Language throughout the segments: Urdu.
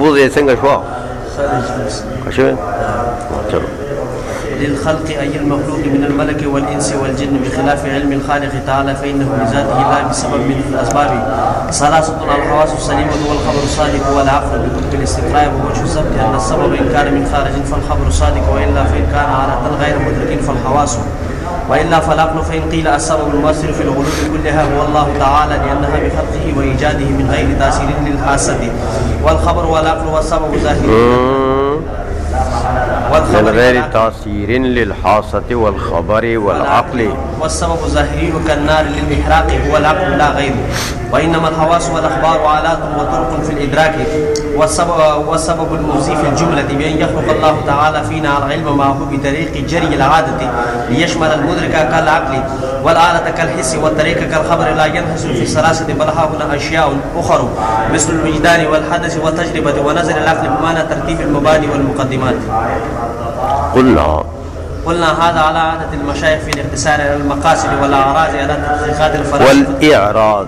ایسنگا شوا کشوین چلو للخلق أي المخلوق من الملك والإنس والجن بخلاف علم الخالق تعالى فإنه لذاته لا بسبب من الأسباب. ثلاثة الحواس السليمة والخبر الصادق والعقل. بطرق الاستقراء ووجه السبت أن السبب إن كان من خارج فالخبر صادق وإلا فإن كان على غير مدرك فالحواس. وإلا فالعقل فإن قيل السبب المؤثر في الغلوب كلها هو الله تعالى لأنها بخلقه وإيجاده من غير تأثير للحاسد. والخبر والعقل والسبب ظاهر من غیر تاثیر للحاصة والخبر والعقل. والسبب ظاهري كالنار للإحراق هو العقل لا غير. وإنما الحواس والأخبار آلات وطرق في الإدراك. والسبب, والسبب الموزي في الجملة بأن يخلق الله تعالى فينا العلم معه بطريق جري العادة ليشمل المدرك كالعقل والآلة كالحس والطريق كالخبر لا ينحصر في الثلاثة بل هنا أشياء أخرى مثل الوجدان والحدث والتجربة ونظر العقل بمعنى ترتيب المبادئ والمقدمات. قلنا. قلنا هذا على عادة المشايخ في الاختصار على المقاصد والأعراض على تحقيقات الفلاسفة والإعراض.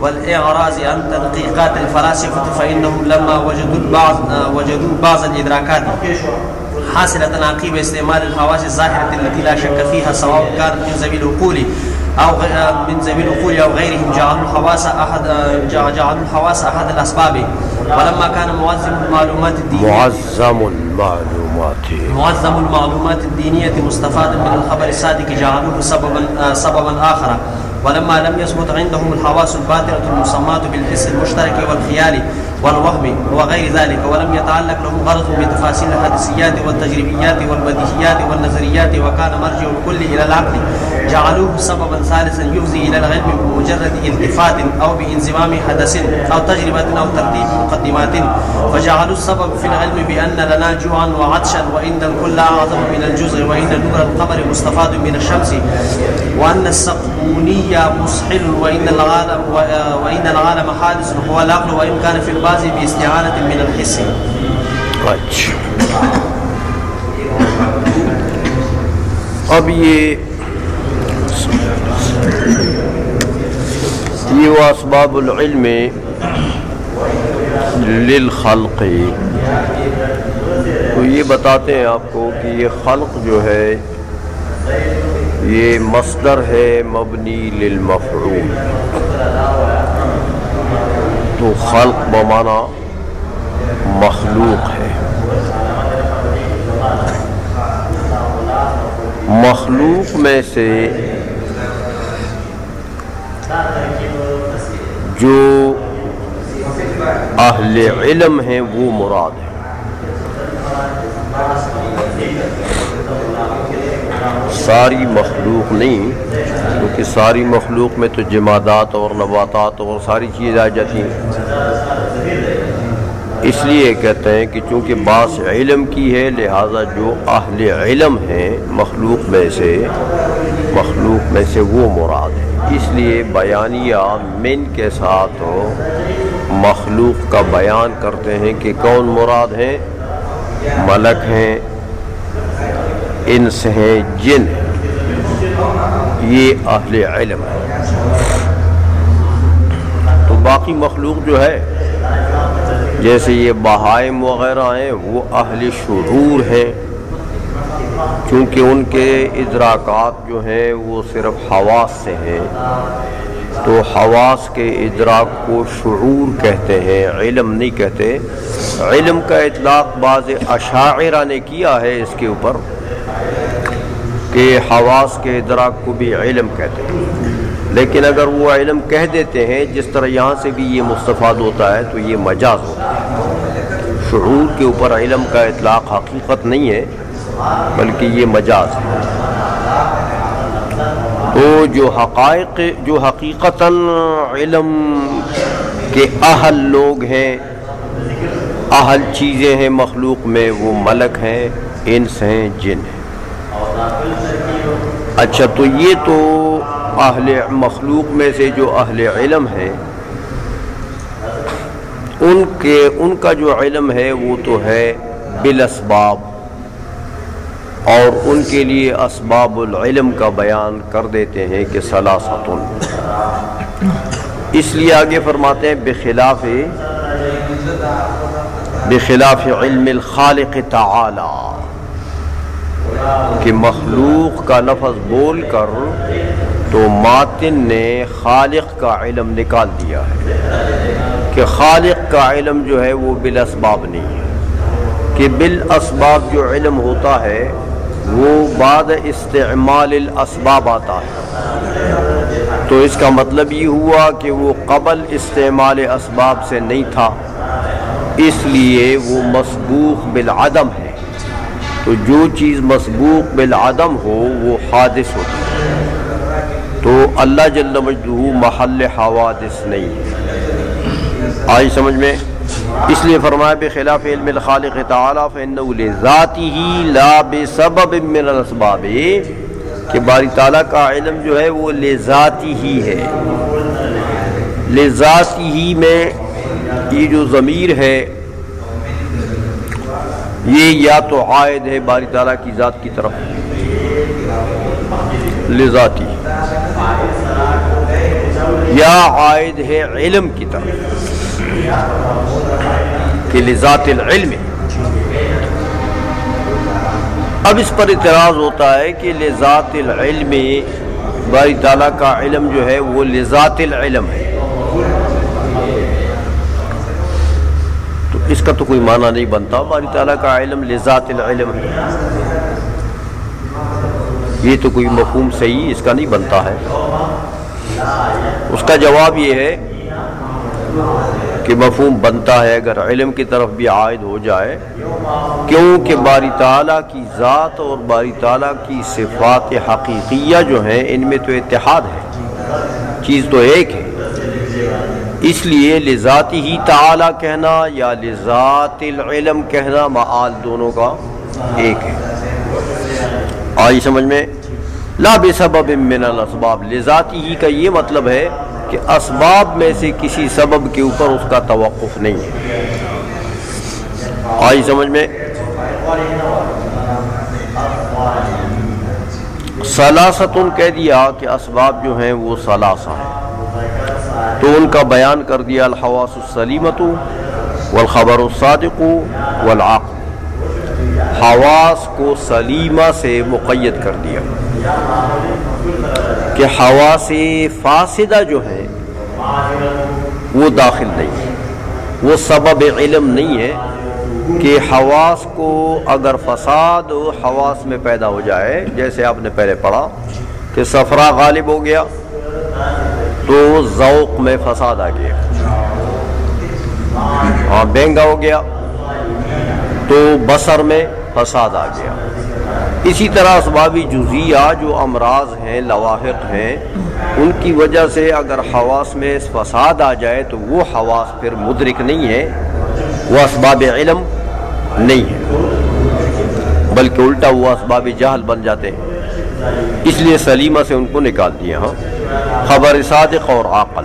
والإعراض عن تحقيقات الفلاسفة فإنهم لما وجدوا البعض وجدوا بعض الإدراكات حاصلة عقيب استعمال الحواس الظاهرة التي لا شك فيها سواء كانت من ذوي العقول أو غ- من ذوي العقول أو غيرهم جعلوا الحواس أحد جع- جعلوا الحواس أحد الأسباب. ولما كان معظم المعلومات الدينية معظم المعلومات. معظم المعلومات الدينية مستفادا من الخبر الصادق جعلوه سببا آه، سببا آخر. ولما لم يثبت عندهم الحواس الباطنة المسماة بالحس المشترك والخيال والوهم وغير ذلك ولم يتعلق لهم غرض بتفاصيل الحدثيات والتجريبيات والبديهيات والنظريات وكان مرجع الكل إلى العقل. جعلوه سببا ثالثا يفضي إلى العلم بمجرد التفات أو بانزمام حدث أو تجربة أو ترتيب مقدمات. فجعلوا السبب في العلم بأن لنا جوعا وعطشا وإن الكل أعظم من الجزء وإن نور القمر مستفاد من الشمس. وأن السقونية مسحل وإن العالم وإن العالم حادث هو العقل وإن كان في البعض باستعانة من الحس اچھا۔ اب یہ یہ وہ اسباب العلم للخلق۔ تو یہ بتاتے ہیں آپ کو کہ یہ خلق جو ہے، یہ مصدر ہے مبنی للمفعول۔ تو خلق بمانا مخلوق ہے۔ مخلوق میں سے جو اہل علم ہیں وہ مراد ہے ساری مخلوق نہیں، کیونکہ ساری مخلوق میں تو جمادات اور نباتات اور ساری چیز آ جاتی ہیں۔ اس لیے کہتے ہیں کہ چونکہ باس علم کی ہے، لہٰذا جو اہل علم ہیں مخلوق میں سے، مخلوق میں سے وہ مراد ہے۔ اس لیے بیانیہ من کے ساتھ مخلوق کا بیان کرتے ہیں کہ کون مراد ہیں؟ ملک ہیں، انس ہیں، جن ہیں یہ اہل علم ہے۔ تو باقی مخلوق جو ہے، جیسے یہ بہائم وغیرہ ہیں، وہ اہل شعور ہیں۔ کیونکہ ان کے ادراکات جو ہیں، وہ صرف حواس سے ہیں۔ تو حواس کے ادراک کو شعور کہتے ہیں، علم نہیں کہتے۔ علم کا اطلاق بعض اشاعرہ نے کیا ہے اس کے اوپر۔ کہ حواس کے ادراک کو بھی علم کہتے ہیں۔ لیکن اگر وہ علم کہہ دیتے ہیں، جس طرح یہاں سے بھی یہ مستفاد ہوتا ہے، تو یہ مجاز ہوتا ہے شعور کے اوپر علم کا اطلاق حقیقت نہیں ہے، بلکہ یہ مجاز ہے۔ تو جو حقائق، جو حقیقتاً علم کے اہل لوگ ہیں، اہل چیزیں ہیں مخلوق میں، وہ ملک ہیں، انس ہیں، جن ہیں۔ اچھا تو یہ تو اہل مخلوق میں سے جو اہل علم ہیں ان کے، ان کا جو علم ہے وہ تو ہے بالاسباب، اور ان کے لیے اسباب العلم کا بیان کر دیتے ہیں کہ سلاستن اس لیے آگے فرماتے ہیں، بخلاف بخلاف علم الخالق تعالی۔ کہ مخلوق کا لفظ بول کر تو ماتن نے خالق کا علم نکال دیا ہے۔ کہ خالق کا علم جو ہے وہ بالاسباب نہیں ہے۔ کہ بالاسباب جو علم ہوتا ہے وہ بعد استعمال الاسباب آتا ہے۔ تو اس کا مطلب یہ ہوا کہ وہ قبل استعمال اسباب سے نہیں تھا۔ اس لیے وہ مسبوق بالعدم ہے۔ تو جو چیز مسبوق بالعدم ہو وہ حادث ہوتی ہے۔ تو اللہ جل مجدہ محل حوادث نہیں ہے۔ آئی سمجھ میں؟ اس لیے فرمایا بخلاف علم الخالق تعالی فإنه لذاته لا بسبب من الاسباب۔ کہ باری تعالیٰ کا علم جو ہے وہ لذاتی ہی ہے۔ لذاتی ہی میں یہ جو ضمیر ہے یہ یا تو عائد ہے باری تعالیٰ کی ذات کی طرف لذاتی یا عائد ہے علم کی طرف، کہ لذات العلم۔ اب اس پر اعتراض ہوتا ہے کہ لذات العلم، باری تعالیٰ کا علم جو ہے وہ لذات العلم ہے۔ اس کا تو کوئی معنی نہیں بنتا۔ باری تعالیٰ کا علم لذات العلم ہے۔ یہ تو کوئی مفہوم صحیح اس کا نہیں بنتا ہے۔ اس کا جواب یہ ہے کہ مفہوم بنتا ہے اگر علم کی طرف بھی عائد ہو جائے۔ کیونکہ باری تعالیٰ کی ذات اور باری تعالیٰ کی صفات حقیقیہ جو ہیں، ان میں تو اتحاد ہے۔ چیز تو ایک ہے۔ اس لیے لذاتی ہی تعالیٰ کہنا یا لذات العلم کہنا معال دونوں کا ایک ہے۔ آئی سمجھ میں؟ لا بسبب من الاسباب۔ لذاتی ہی کا یہ مطلب ہے کہ اسباب میں سے کسی سبب کے اوپر اس کا توقف نہیں ہے۔ آئی سمجھ میں؟ سلاستن کہہ دیا کہ اسباب جو ہیں وہ سلاسہ ہیں۔ تو ان کا بیان کر دیا الحواس السلیمت والخبر الصادق والعقل حواس کو سلیمہ سے مقید کر دیا۔ کہ حواس فاسدہ جو ہیں وہ داخل نہیں۔ ہے وہ سبب علم نہیں ہے کہ حواس کو اگر فساد حواس میں پیدا ہو جائے، جیسے آپ نے پہلے پڑھا کہ سفرا غالب ہو گیا۔ تو ذوق میں فساد آ گیا۔ ہاں بینگا ہو گیا۔ تو بسر میں فساد آ گیا۔ اسی طرح اسبابی جزیہ جو امراض ہیں، لواحق ہیں، ان کی وجہ سے اگر حواس میں فساد آ جائے تو وہ حواس پھر مدرک نہیں ہے وہ اسباب علم نہیں ہے بلکہ الٹا وہ اسباب جہل بن جاتے ہیں۔ اس لیے سلیمہ سے ان کو نکال دیا ہاں۔ خبر صادق اور عقل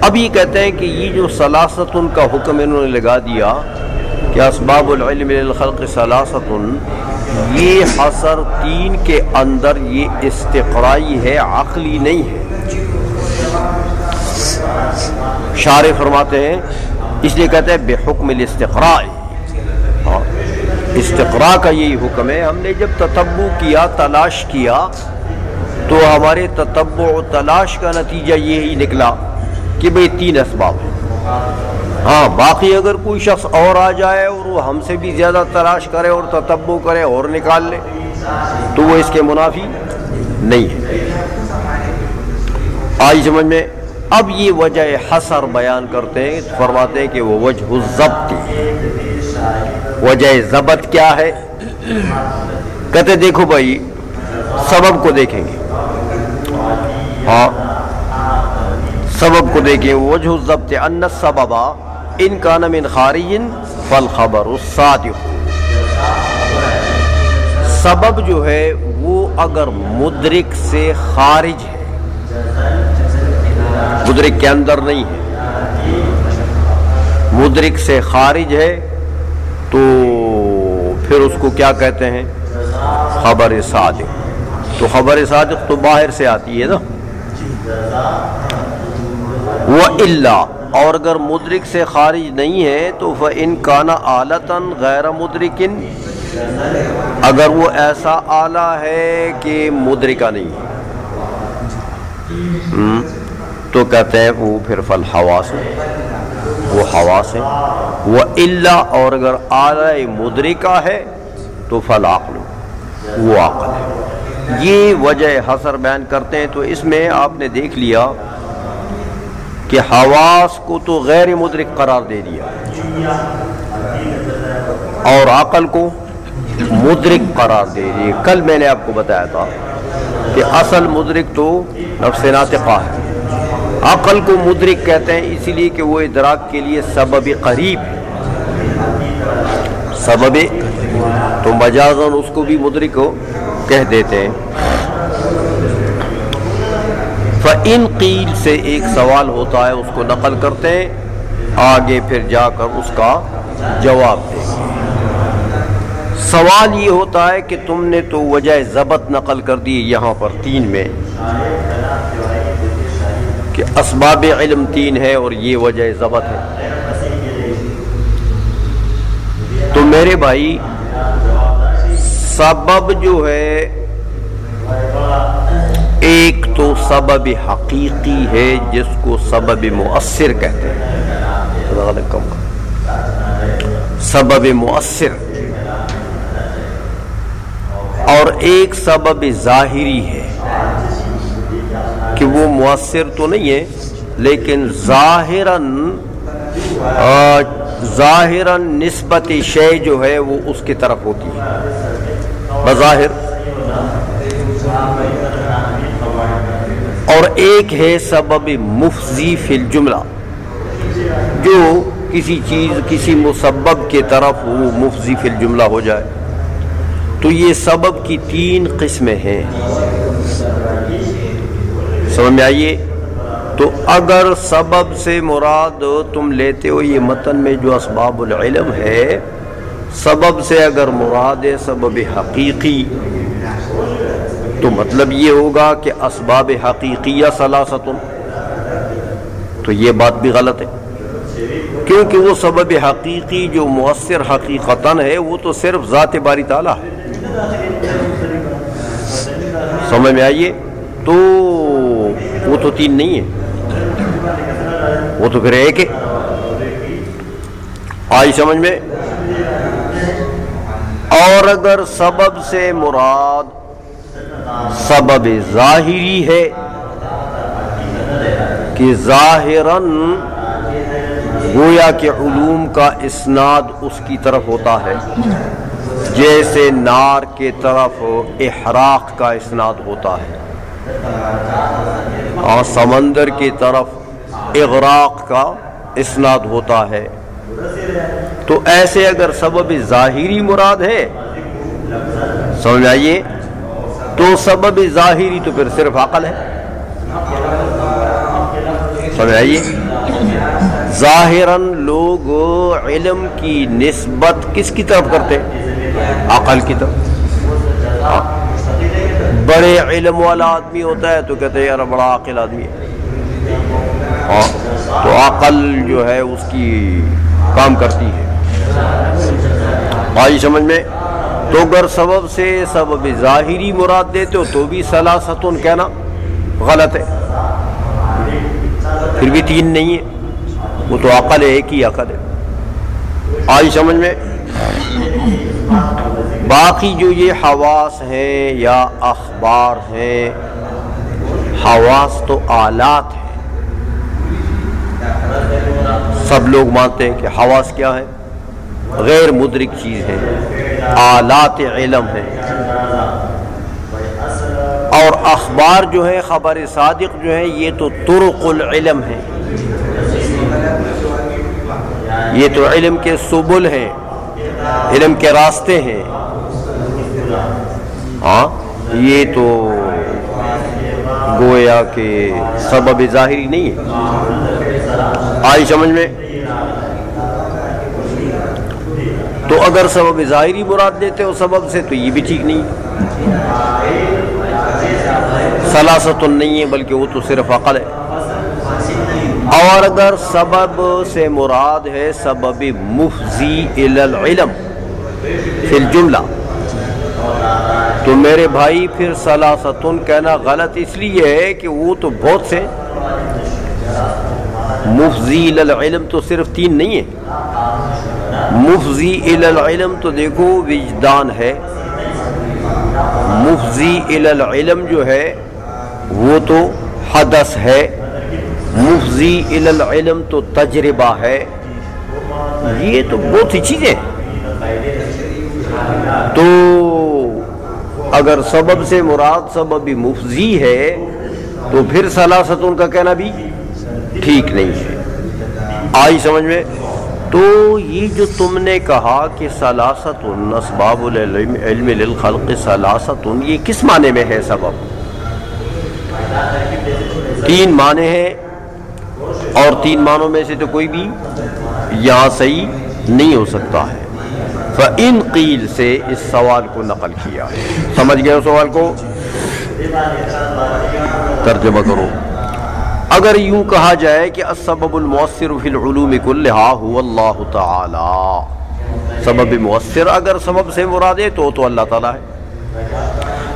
اب یہ کہتے ہیں کہ یہ جو سلاست ان کا حکم انہوں نے لگا دیا کہ اسباب العلم للخلق سلاست یہ حصر تین کے اندر یہ استقرائی ہے، عقلی نہیں ہے۔ شارع فرماتے ہیں، اس لیے کہتے ہیں بے حکم الاستقراء ہاں، استقراء کا یہی حکم ہے۔ ہم نے جب تتبع کیا، تلاش کیا تو ہمارے تتبع و تلاش کا نتیجہ یہی نکلا کہ بھئی تین اسباب ہیں۔ ہاں باقی اگر کوئی شخص اور آ جائے اور وہ ہم سے بھی زیادہ تلاش کرے اور تتبع کرے اور نکال لے، تو وہ اس کے منافی نہیں ہے۔ آئی سمجھ میں؟ اب یہ وجہ حسر بیان کرتے ہیں، فرماتے ہیں کہ وہ وجہ ضبط وجہ ضبط کیا ہے؟ کہتے دیکھو بھائی سبب کو دیکھیں گے۔ ہاں سبب کو دیکھیں۔ وجہ ضبط ان سببا ان کا نم ان خارجن فل خبر سبب جو ہے، وہ اگر مدرک سے خارج ہے، مدرک کے اندر نہیں ہے۔ مدرک سے خارج ہے، تو پھر اس کو کیا کہتے ہیں؟ خبر صادق۔ تو خبر صادق تو باہر سے آتی ہے نا۔ وہ اللہ اور اگر مدرک سے خارج نہیں ہے تو وہ ان کانا آلتاً غیر مدرکن، اگر وہ ایسا آلہ ہے کہ مدرکہ نہیں۔ ہے تو کہتے ہیں وہ پھر فل حواس ہے۔ وہ حواس ہے۔ وہ اللہ اور اگر آلہ مدرکہ ہے تو فل عقل وہ عقل ہے۔ یہ وجہ حسر بیان کرتے ہیں تو اس میں آپ نے دیکھ لیا کہ حواس کو تو غیر مدرک قرار دے دیا اور عقل کو مدرک قرار دے دیا۔ کل میں نے آپ کو بتایا تھا کہ اصل مدرک تو نفس ناطقہ ہے۔ عقل کو مدرک کہتے ہیں اسی لیے کہ وہ ادراک کے لیے سبب قریب۔ سبب تو مجازن اس کو بھی مدرک ہو۔ کہہ دیتے ہیں۔ فَإِن قیل سے ایک سوال ہوتا ہے، اس کو نقل کرتے ہیں، آگے پھر جا کر اس کا جواب دیں۔ سوال یہ ہوتا ہے کہ تم نے تو وجہ ضبط نقل کر دی یہاں پر تین میں، کہ اسباب علم تین ہے اور یہ وجہ ضبط ہے۔ تو میرے بھائی سبب جو ہے، ایک تو سبب حقیقی ہے جس کو سبب مؤثر کہتے ہیں۔ سبب مؤثر۔ اور ایک سبب ظاہری ہے کہ وہ مؤثر تو نہیں ہے، لیکن ظاہراً ظاہراً نسبت شے جو ہے وہ اس کی طرف ہوتی ہے۔ بظاہر۔ اور ایک ہے سبب مفضی فی الجملہ، جو کسی چیز، کسی مسبب کے طرف وہ مفضی فی الجملہ ہو جائے۔ تو یہ سبب کی تین قسمیں ہیں۔ سمجھ میں آئیے؟ تو اگر سبب سے مراد تم لیتے ہو، یہ متن میں جو اسباب العلم ہے سبب سے اگر مراد ہے سبب حقیقی، تو مطلب یہ ہوگا کہ اسباب حقیقیہ سلاستن تو یہ بات بھی غلط ہے۔ کیونکہ وہ سبب حقیقی جو مؤثر حقیقتاً ہے، وہ تو صرف ذات باری تعالیٰ۔ ہے سمجھ میں آئیے؟ تو وہ تو تین نہیں ہے وہ تو پھر ایک ہے۔ آئی سمجھ میں اور اگر سبب سے مراد سبب ظاہری ہے کہ ظاہراً گویا کے علوم کا اسناد اس کی طرف ہوتا ہے، جیسے نار کے طرف احراق کا اسناد ہوتا ہے، اور سمندر کی طرف اغراق کا اسناد ہوتا ہے۔ تو ایسے اگر سبب ظاہری مراد ہے سمجھ آئیے تو سبب ظاہری تو پھر صرف عقل ہے۔ سمجھ آئیے ظاہراً لوگ علم کی نسبت کس کی طرف کرتے؟ عقل کی طرف۔ بڑے علم والا آدمی ہوتا ہے تو کہتے ہیں، یار، بڑا عقل آدمی ہے۔ ہاں، تو عقل جو ہے، اس کی کام کرتی ہے۔ آئی سمجھ میں؟ تو اگر سبب سے سبب ظاہری مراد دیتے ہو تو بھی سلاستن کہنا غلط ہے۔ پھر بھی تین نہیں ہے۔ وہ تو عقل ہے، ایک ہی عقل ہے۔ آئی سمجھ میں؟ باقی جو یہ حواس ہیں یا اخبار ہیں، حواس تو آلات ہیں۔ سب لوگ مانتے ہیں کہ حواس کیا ہے۔ غیر مدرک چیز ہے آلات علم ہے اور اخبار جو ہے خبر صادق جو ہے یہ تو طرق العلم ہے یہ تو علم کے سبل ہیں۔ علم کے راستے ہیں۔ ہاں یہ تو گویا کہ سبب ظاہری نہیں ہے۔ آئی سمجھ میں؟ تو اگر سبب ظاہری مراد دیتے ہو سبب سے تو یہ بھی ٹھیک نہیں سلاست نہیں ہے بلکہ وہ تو صرف عقل ہے۔ اور اگر سبب سے مراد ہے سبب مفضی العلم فی الجملہ، تو میرے بھائی پھر سلاستن کہنا غلط اس لیے ہے کہ وہ تو بہت سے۔ مفضی العلم تو صرف تین نہیں ہے۔ مفضی العلم تو دیکھو وجدان ہے۔ مفضی العلم جو ہے، وہ تو حدث ہے۔ مفضی العلم تو تجربہ ہے۔ یہ تو بہت ہی چیزیں۔ تو اگر سبب سے مراد سبب مفضی ہے، تو پھر سلاستون کا کہنا بھی ٹھیک نہیں ہے۔ آئی سمجھ میں؟ تو یہ جو تم نے کہا کہ سلاست اسباب العلم للخلق سلاست یہ کس معنی میں ہے سبب؟ تین معنی ہیں اور تین معنوں میں سے تو کوئی بھی یہاں صحیح نہیں ہو سکتا ہے۔ فَإِن قیل سے اس سوال کو نقل کیا۔ ہے سمجھ گئے سوال کو؟ ترجمہ کرو۔ اگر یوں کہا جائے کہ السبب المؤثر فی العلوم کلہا هو اللہ تعالی۔ سبب مؤثر اگر سبب سے مراد ہے تو تو اللہ تعالی ہے۔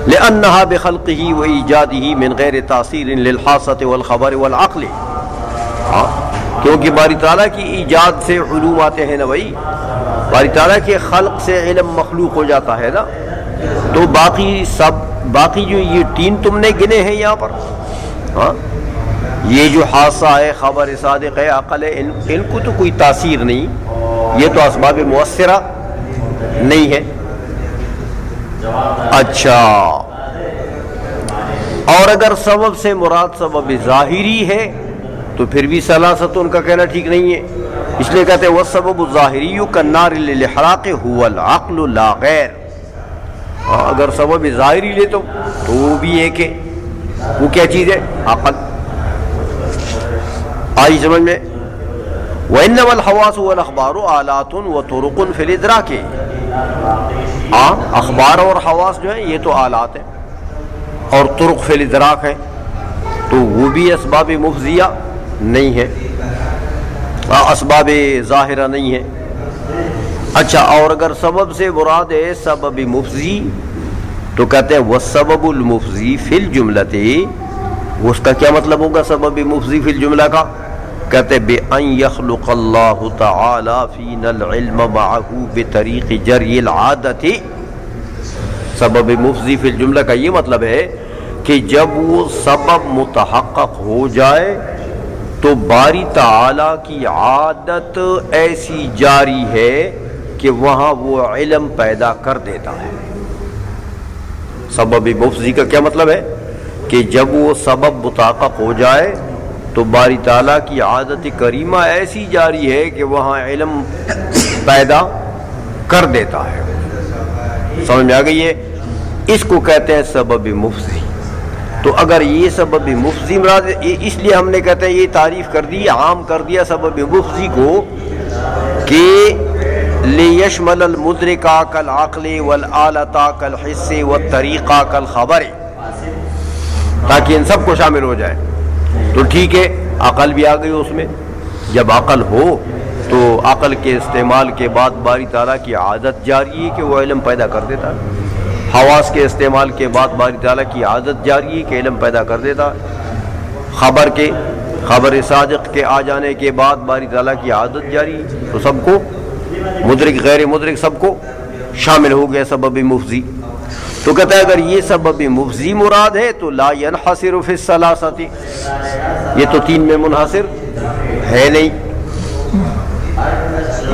لأنها بخلقه وإيجاده من غیر تاثیر للحاصة والخبر والعقل۔ ہاں، کیونکہ باری تعالیٰ کی ایجاد سے علوم آتے ہیں نا بھائی؟ باری تعالیٰ کے خلق سے علم مخلوق ہو جاتا ہے نا۔ تو باقی سب، باقی جو یہ تین تم نے گنے ہیں یہاں پر۔ ہاں یہ جو حادثہ ہے خبر صادق ہے عقل ہے ان, ان کو تو کوئی تاثیر نہیں۔ یہ تو اسباب مؤثرہ نہیں ہے۔ اچھا۔ اور اگر سبب سے مراد سبب ظاہری ہے تو پھر بھی سلاست ان کا کہنا ٹھیک نہیں ہے۔ اس لیے کہتے ہیں وہ سبب ظاہری کنار الحراق هو العقل لا غیر ہاں، اگر سبب ظاہری لے تو وہ بھی ایک ہے۔ وہ کیا چیز ہے؟ عقل۔ آئی سمجھ میں؟ وَإِنَّمَا الْحَوَاسُ وَالْأَخْبَارُ آلَاتٌ وَطُرُقٌ فِي الْإِدْرَاكِ۔ ہاں اخبار اور حواس جو ہیں، یہ تو آلات ہیں اور طرق فی الادراک ہیں۔ تو وہ بھی اسباب مفضیہ نہیں ہے اسباب ظاہرہ نہیں ہے اچھا اور اگر سبب سے مراد ہے سبب مفضی تو کہتے ہیں وہ سبب المفضی فی الجملت اس کا کیا مطلب ہوگا سبب مفضی فی الجملہ کا؟ کہتے بے ان یخلق اللہ تعالی فین العلم معه بطریق جری العادت. سبب مفضی فی الجملہ کا یہ مطلب ہے کہ جب وہ سبب متحقق ہو جائے تو باری تعالی کی عادت ایسی جاری ہے کہ وہاں وہ علم پیدا کر دیتا ہے. سبب مفضی کا کیا مطلب ہے؟ کہ جب وہ سبب متحقق ہو جائے تو باری تعالیٰ کی عادت کریمہ ایسی جاری ہے کہ وہاں علم پیدا کر دیتا ہے۔ سمجھ میں آ گئی ہے؟ اس کو کہتے ہیں سبب مفضی تو اگر یہ سبب مفضی مراد اس لیے ہم نے کہتے ہیں، یہ تعریف کر دی، عام کر دیا سبب مفضی کو کہ لیشمل المدرکا کل عقل والآلتا کل حصے والطریقہ کل خبر تاکہ ان سب کو شامل ہو جائے۔ تو ٹھیک ہے، عقل بھی آ گئی اس میں۔ جب عقل ہو تو عقل کے استعمال کے بعد باری تعالیٰ کی عادت جاری ہے کہ وہ علم پیدا کر دیتا۔ حواس کے استعمال کے بعد باری تعالیٰ کی عادت جاری ہے کہ علم پیدا کر دیتا۔ خبر کے، خبر صادق کے آ جانے کے بعد باری تعالیٰ کی عادت جاری۔ ہے تو سب کو، مدرک، غیر مدرک سب کو شامل ہو گیا سبب مفضی تو کہتا ہے اگر یہ سبب مفضی مراد ہے تو لا ينحصر فی السلاستی یہ تو تین میں منحصر ہے نہیں۔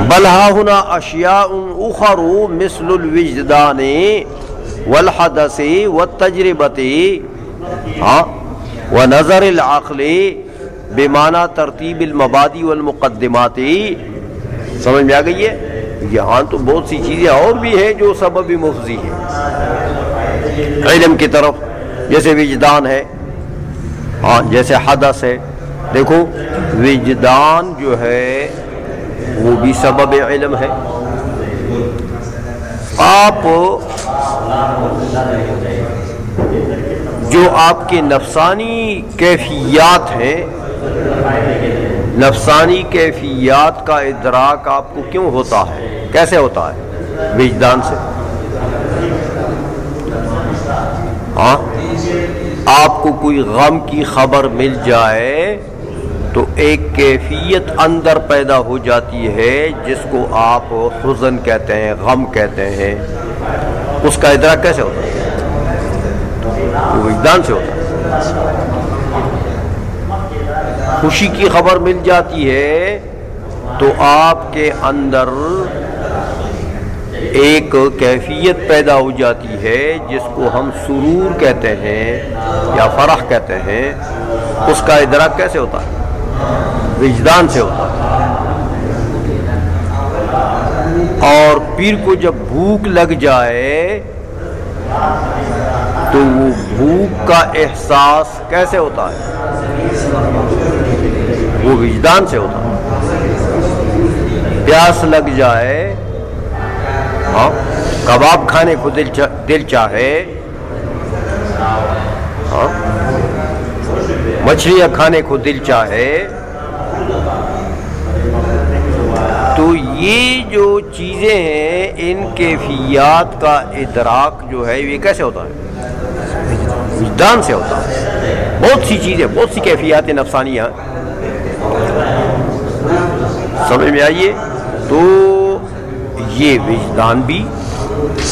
بل ہا ہنا اشیاء اخر مثل الوجدان والحدث والتجربت ہاں۔ ونظر العقل بمعنى ترتیب المبادی والمقدمات۔ سمجھ میں آ گئی ہے؟ یہاں تو بہت سی چیزیں اور بھی ہیں جو سبب مفضی ہے علم کی طرف، جیسے وجدان ہے ہاں جیسے حدث ہے۔ دیکھو، وجدان جو ہے، وہ بھی سبب علم ہے۔ آپ جو آپ کے نفسانی کیفیات ہیں، نفسانی کیفیات کا ادراک آپ کو کیوں ہوتا ہے؟ کیسے ہوتا ہے؟ وجدان سے۔ ہاں؟ آپ کو کوئی غم کی خبر مل جائے تو ایک کیفیت اندر پیدا ہو جاتی ہے جس کو آپ حزن کہتے ہیں، غم کہتے ہیں۔ اس کا ادراک کیسے ہوتا ہے؟ وہ وجدان سے ہوتا ہے۔ خوشی کی خبر مل جاتی ہے تو آپ کے اندر ایک کیفیت پیدا ہو جاتی ہے جس کو ہم سرور کہتے ہیں یا فرح کہتے ہیں، اس کا ادراک کیسے ہوتا ہے؟ وجدان سے ہوتا ہے۔ اور پیر کو جب بھوک لگ جائے، تو وہ بھوک کا احساس کیسے ہوتا ہے؟ وہ وجدان سے ہوتا پیاس لگ جائے ہاں کباب کھانے کو دل دل چاہے ہاں مچھلیاں کھانے کو دل چاہے، تو یہ جو چیزیں ہیں، ان کیفیات کا ادراک جو ہے، یہ کیسے ہوتا ہے؟ وجدان سے ہوتا ہے۔ بہت سی چیزیں، بہت سی کیفیات نفسانیاں سمجھ میں آئیے؟ تو یہ وجدان بھی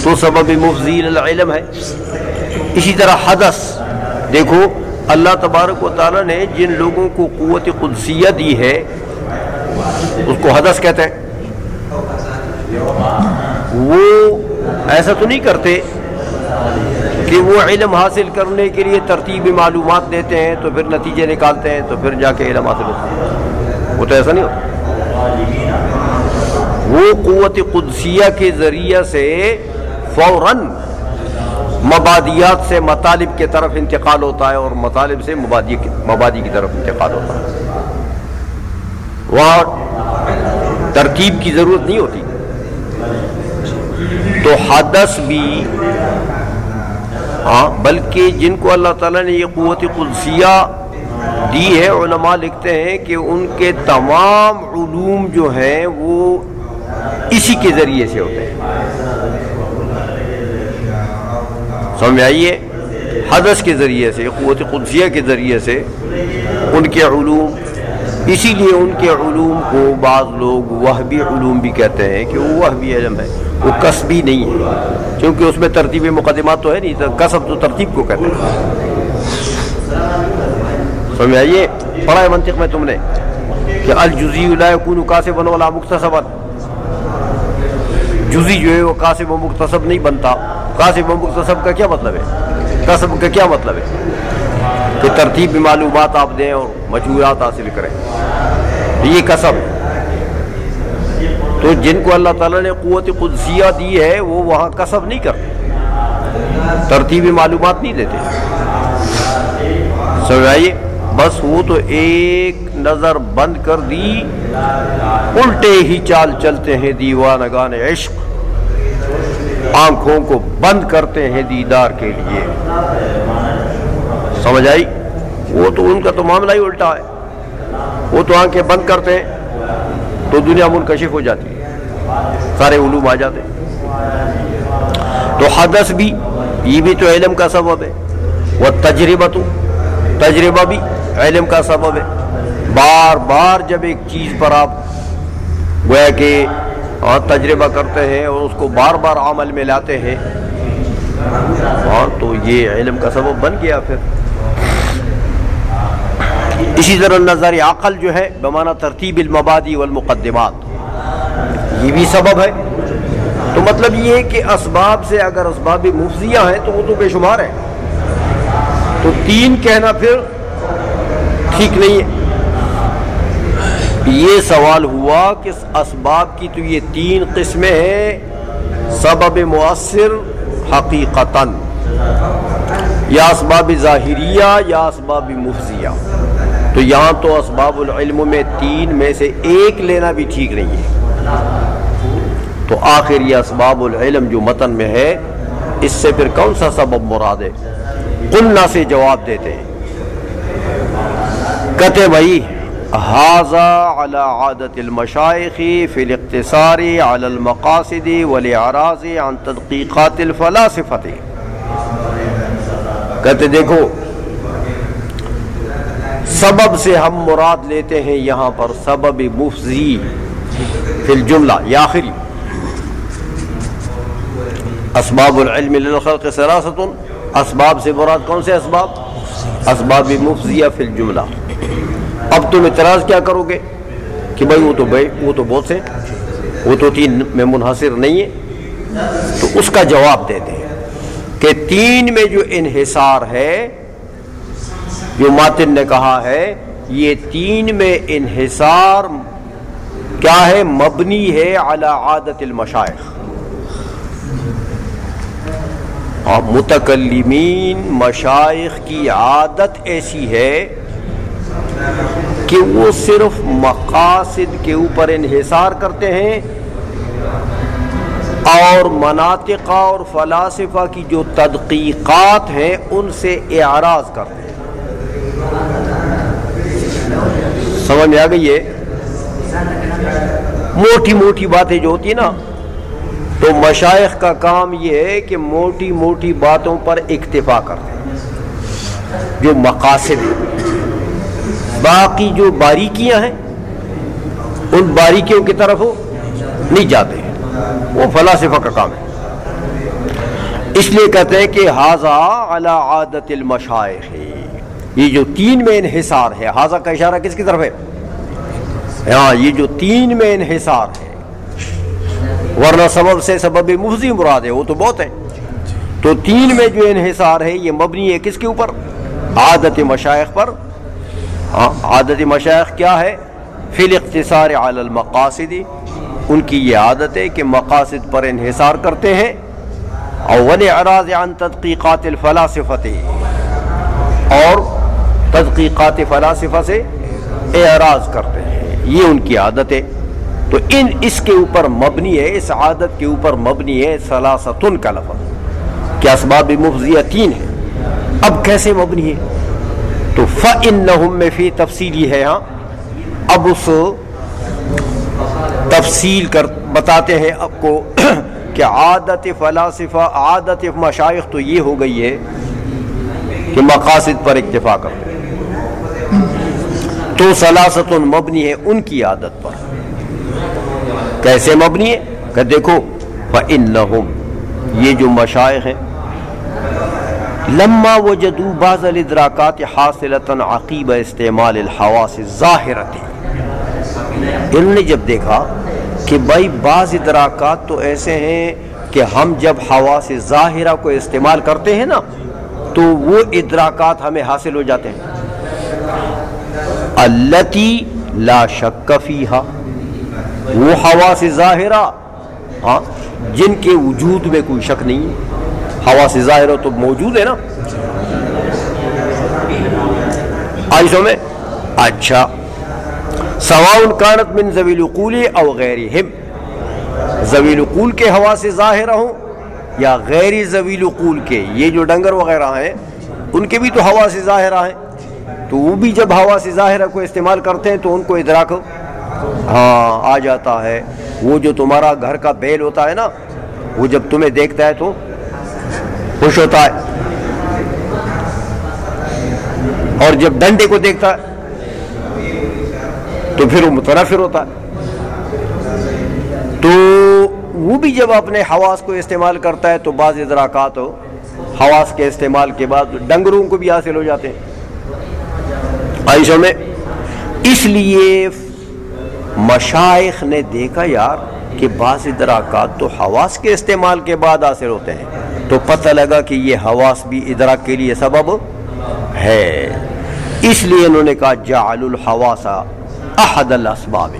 تو سبب مفضیل العلم ہے۔ اسی طرح حدث، دیکھو، اللہ تبارک و تعالیٰ نے جن لوگوں کو قوت قدسیہ دی ہے، اس کو حدث کہتے ہیں۔ وہ ایسا تو نہیں کرتے کہ وہ علم حاصل کرنے کے لیے ترتیبی معلومات دیتے ہیں، تو پھر نتیجے نکالتے ہیں، تو پھر جا کے علم حاصل ہوتا ہے وہ تو ایسا نہیں ہوتا۔ وہ قوت قدسیہ کے ذریعہ سے فوراً مبادیات سے مطالب کے طرف انتقال ہوتا ہے اور مطالب سے مبادی مبادی کی طرف انتقال ہوتا ہے۔ وہاں ترکیب کی ضرورت نہیں ہوتی۔ تو حدث بھی ہاں بلکہ جن کو اللہ تعالیٰ نے یہ قوت قدسیہ دی ہے، علماء لکھتے ہیں کہ ان کے تمام علوم جو ہیں وہ اسی کے ذریعے سے ہوتے ہیں سمجھ آئیے حدث کے ذریعے سے، قوت قدسیہ کے ذریعے سے ان کے علوم، اسی لیے ان کے علوم کو بعض لوگ وہبی علوم بھی کہتے ہیں کہ وہ وہبی علم ہے، وہ قصبی نہیں ہے۔ کیونکہ اس میں ترتیب مقدمات تو ہے نہیں کسب تو ترتیب کو کہتے ہیں۔ سمجھ آئیے پڑھا ہے منطق میں تم نے کہ الجزی لا یکون کاسبا ولا مختصبا جزی جو ہے وہ کاسب و مختصب نہیں بنتا۔ کاسب و مختصب کا کیا مطلب ہے؟ کسب کا کیا مطلب ہے؟ کہ ترتیب معلومات آپ دیں اور مجبورات حاصل کریں۔ یہ کسب تو جن کو اللہ تعالیٰ نے قوت قدسیہ دی ہے، وہ وہاں کسب نہیں کرتے۔ ترتیبی معلومات نہیں دیتے۔ سمجھائیے؟ بس وہ تو ایک نظر بند کر دی۔ الٹے ہی چال چلتے ہیں دیوانگان عشق۔ آنکھوں کو بند کرتے ہیں دیدار کے لیے۔ سمجھ آئی؟ وہ تو ان کا تو معاملہ ہی الٹا ہے۔ وہ تو آنکھیں بند کرتے ہیں تو دنیا منکشف ہو جاتی ہے۔ سارے علوم آ جاتے تو حدث بھی، یہ بھی تو علم کا سبب ہے۔ وہ تجربہ تو تجربہ بھی علم کا سبب ہے۔ بار بار جب ایک چیز پر آپ گویا کہ اور تجربہ کرتے ہیں اور اس کو بار بار عمل میں لاتے ہیں، اور تو یہ علم کا سبب بن گیا پھر۔ اسی طرح نظر عقل جو ہے، بمانہ ترتیب المبادی والمقدمات، یہ بھی سبب ہے۔ تو مطلب یہ ہے کہ اسباب سے اگر اسباب مفضیہ ہیں تو وہ تو بے شمار ہے تو تین کہنا پھر ٹھیک نہیں ہے۔ یہ سوال ہوا کہ اسباب کی تو یہ تین قسمیں ہیں؟ سبب مؤثر، حقیقتاً۔ یا اسباب ظاہریہ یا اسباب مفضیہ تو یہاں تو اسباب العلم میں تین میں سے ایک لینا بھی ٹھیک نہیں ہے۔ تو آخر یہ اسباب العلم جو متن میں ہے، اس سے پھر کون سا سبب مراد ہے؟ قلنا سے جواب دیتے ہیں۔ کہتے بھائی حاضہ على عادت المشائخی فی الاقتصار على المقاصد والاعراض عن تدقیقات الفلاسفت کہتے دیکھو، سبب سے ہم مراد لیتے ہیں یہاں پر سبب مفضی فی الجملہ یا آخری۔ اسباب العلم للخلق سراست اسباب سے مراد کون سے اسباب؟ اسباب مفضیہ فی الجملہ۔ اب تم اعتراض کیا کرو گے کہ بھائی وہ تو بھائی وہ تو بہت سے وہ تو تین میں منحصر نہیں ہے تو اس کا جواب دیتے ہیں کہ تین میں جو انحصار ہے، جو ماتن نے کہا ہے، یہ تین میں انحصار کیا ہے؟ مبنی ہے علی عادت المشائخ۔ اور متکلمین مشائخ کی عادت ایسی ہے کہ وہ صرف مقاصد کے اوپر انحصار کرتے ہیں اور مناطقہ اور فلاسفہ کی جو تدقیقات ہیں ان سے اعراض کرتے ہیں۔ سمجھ میں آ گئی ہے موٹی موٹی باتیں جو ہوتی ہیں نا، تو مشائق کا کام یہ ہے کہ موٹی موٹی باتوں پر اکتفا کرتے ہیں، جو مقاصد ہیں۔ باقی جو باریکیاں ہیں، ان باریکیوں کی طرف نہیں جاتے۔ ہیں وہ فلاسفہ کا کام ہے۔ اس لیے کہتے ہیں کہ حاضہ علی عادت المشائخ۔ یہ جو تین میں انحصار ہے حاضہ کا اشارہ کس کی طرف ہے؟ ہاں یہ جو تین میں انحصار ہے ورنہ سبب سے سبب مفضی مراد ہے وہ تو بہت ہے تو تین میں جو انحصار ہے یہ مبنی ہے کس کے اوپر؟ عادت مشائق پر۔ عادت مشائق کیا ہے؟ فی الاقتصار علی المقاصدی ان کی یہ عادت ہے کہ مقاصد پر انحصار کرتے ہیں اول اراض عن تدقیقات الفلاسفت اور تدقیقات فلاسفہ سے اعراض کرتے ہیں، یہ ان کی عادت ہے. تو ان اس کے اوپر مبنی ہے، اس عادت کے اوپر مبنی ہے سلاستن کا لفظ. کہ اسباب مفضیہ تین ہے اب کیسے مبنی ہے؟ تو فَإِنَّهُمْ میں فی تفصیلی ہے ہاں۔ اب اس تفصیل کر بتاتے ہیں اب کو کہ عادت فلاسفہ، عادت مشائق تو یہ ہو گئی ہے کہ مقاصد پر اکتفا کرتے تو سلاست مبنی ہے ان کی عادت پر۔ کیسے مبنی ہے؟ کہ دیکھو، فَإِنَّهُمْ، یہ جو مشائق ہیں لما وجدوا بعض الادراکات حاصلتا عقیب استعمال الحواس ظاہرتی انہوں نے جب دیکھا کہ بھائی بعض ادراکات تو ایسے ہیں کہ ہم جب حواس ظاہرہ کو استعمال کرتے ہیں نا، تو وہ ادراکات ہمیں حاصل ہو جاتے ہیں۔ التی لا شک فیہا وہ حواس ظاہرہ ہاں جن کے وجود میں کوئی شک نہیں۔ ہے حواس ظاہرہ تو موجود ہے نا۔ آئیسوں میں اچھا۔ سواؤن کانت من زویل قول او غیرہم۔ زویل قول کے ہوا سے ظاہر ہوں یا غیر زویل قول کے؟ یہ جو ڈنگر وغیرہ ہیں، ان کے بھی تو ہوا سے ظاہرہ ہیں۔ تو وہ بھی جب ہوا سے ظاہرہ کو استعمال کرتے ہیں تو ان کو ادراک ہاں آ جاتا ہے۔ وہ جو تمہارا گھر کا بیل ہوتا ہے نا، وہ جب تمہیں دیکھتا ہے تو خوش ہوتا ہے۔ اور جب ڈنڈے کو دیکھتا ہے، تو پھر وہ متنفر ہوتا ہے۔ تو وہ بھی جب اپنے حواس کو استعمال کرتا ہے، تو بعض ادراکات ہو، حواس کے استعمال کے بعد ڈنگروں کو بھی حاصل ہو جاتے ہیں۔ عائشہ میں، اس لیے مشائخ نے دیکھا یار، کہ بعض ادراکات تو حواس کے استعمال کے بعد حاصل ہوتے ہیں۔ تو پتہ لگا کہ یہ حواس بھی ادراک کے لیے سبب ہے۔ اس لیے انہوں نے کہا جعل الحواس احد الاسباب۔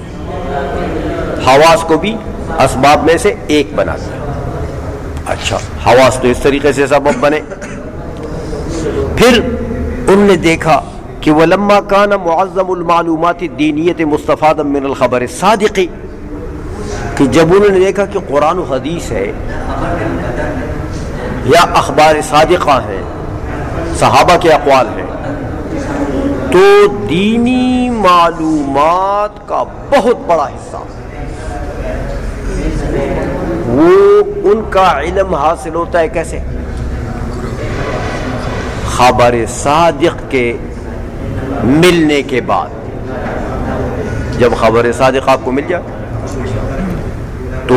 حواس کو بھی اسباب میں سے ایک بنا دیا۔ اچھا حواس تو اس طریقے سے سبب بنے۔ پھر انہوں نے دیکھا کہ ولما کان معظم المعلومات دینیت مستفاد من الخبر صادقی کہ جب انہوں نے دیکھا کہ قرآن و حدیث ہے یا اخبار صادقہ ہیں صحابہ کے اقوال ہیں تو دینی معلومات کا بہت بڑا حصہ۔ وہ ان کا علم حاصل ہوتا ہے کیسے؟ خبر صادق کے ملنے کے بعد۔ جب خبر صادق آپ کو مل جائے، تو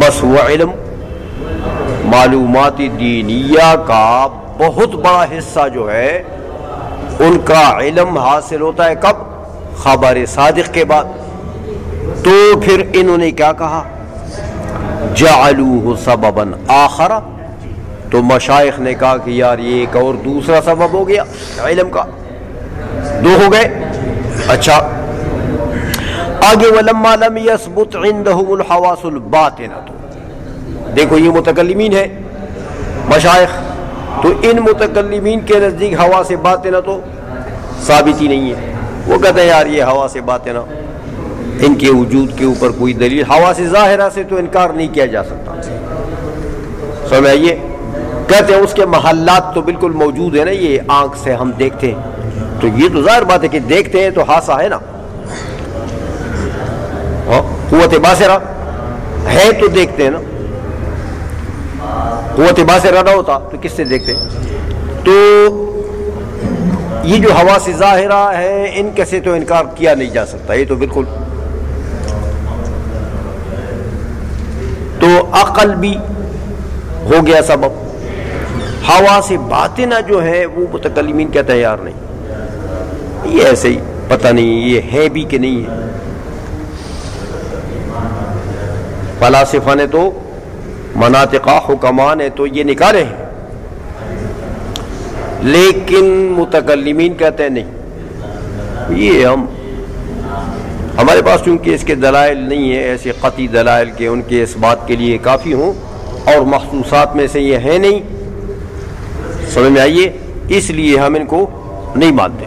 بس وہ علم۔ معلوماتی دینیا کا بہت بڑا حصہ جو ہے، ان کا علم حاصل ہوتا ہے کب؟ خبر صادق کے بعد۔ تو پھر انہوں نے کیا کہا؟ جعلوہ سببا آخرا تو مشائخ نے کہا کہ یار یہ ایک اور دوسرا سبب ہو گیا علم کا۔ دو ہو گئے۔ اچھا۔ آگے ولما لم يثبت عندهم الحواس الباطنہ دیکھو یہ متکلمین ہے مشائخ، تو ان متکلمین کے نزدیک ہوا سے باطنہ تو ثابت ہی نہیں ہے وہ کہتے ہیں، یار، یہ ہوا سے باطنہ ان کے وجود کے اوپر کوئی دلیل، ہوا سے ظاہرہ سے تو انکار نہیں کیا جا سکتا۔ سمجھ آئیے کہتے ہیں، اس کے محلات تو بالکل موجود ہیں نا، یہ آنکھ سے ہم دیکھتے ہیں۔ تو یہ تو ظاہر بات ہے کہ دیکھتے ہیں تو حادثہ ہے نا۔ ہاں، قوت باسرہ ہے تو دیکھتے ہیں نا۔ قوت باسرہ نہ ہوتا، تو کس سے دیکھتے؟ تو یہ جو ہوا سے ظاہرہ ہے، ان کیسے تو انکار کیا نہیں جا سکتا، یہ تو بالکل۔ تو عقل بھی ہو گیا سبب۔ ہوا سے باطنہ جو ہے، وہ متکلمین کیا تیار نہیں۔ یہ ایسے ہی، پتہ نہیں، یہ ہے بھی کہ نہیں ہے۔ فلاسفہ نے تو مناطقہ حکمان نے تو یہ نکالے ہیں۔ لیکن متکلمین کہتے ہیں نہیں۔ یہ ہم، ہمارے پاس چونکہ اس کے دلائل نہیں ہیں، ایسے قطعی دلائل کے ان کے اس بات کے لیے کافی ہوں، اور مخصوصات میں سے یہ ہے نہیں۔ سمجھ میں آئیے؟ اس لیے ہم ان کو نہیں مانتے۔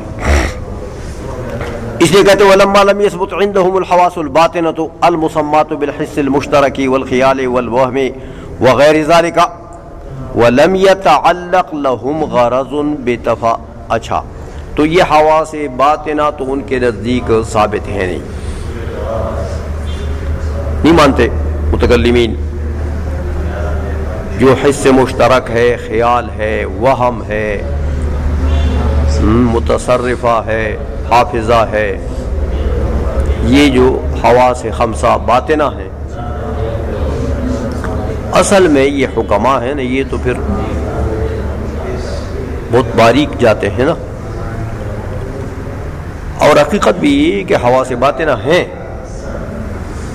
اس لیے کہتے ولما لم يثبت عندهم الحواس الباطنة المسمات بالحس المشترك والخيال والوهم وغير ذلك ولم يتعلق لهم غرض بتفا. اچھا تو یہ حواس باطنہ تو ان کے نزدیک ثابت ہے نہیں۔ نہیں مانتے متکلمین؟ جو حص مشترک ہے، خیال ہے، وہم ہے متصرفہ ہے، حافظہ ہے، یہ جو ہوا سے خمسہ باطنہ ہیں۔ اصل میں یہ حکمہ ہیں نا، یہ تو پھر بہت باریک جاتے ہیں نا۔ اور حقیقت بھی یہ کہ ہوا سے باتیں نہ ہیں۔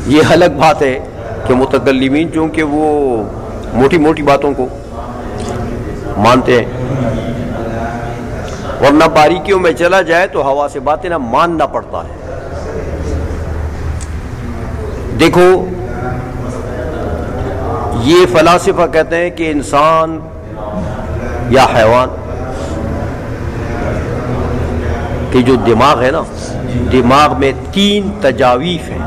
یہ الگ بات ہے کہ متکلمین چونکہ وہ موٹی موٹی باتوں کو مانتے ہیں۔ ورنہ باریکیوں میں چلا جائے تو ہوا سے باتیں نہ ماننا پڑتا ہے۔ دیکھو یہ فلاسفہ کہتے ہیں کہ انسان یا حیوان، کہ جو دماغ ہے نا، دماغ میں تین تجاویف ہیں،